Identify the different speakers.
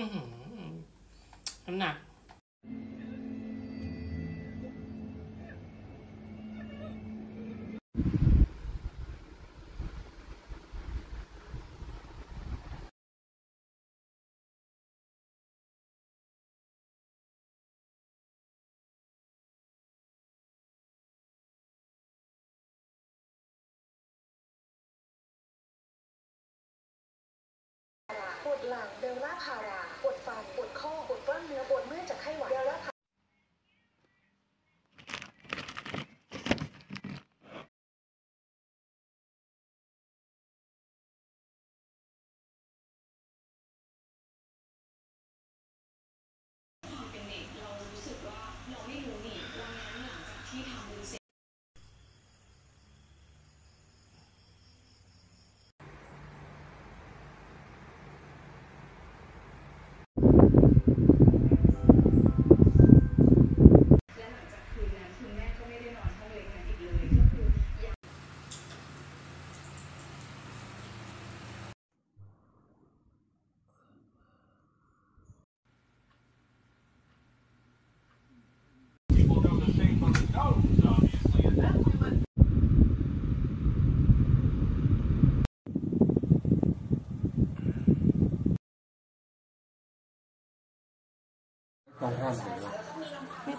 Speaker 1: น้ำหนัก ปวดหลังเบลล่าพา
Speaker 2: ราปวด
Speaker 3: ฟ 那你看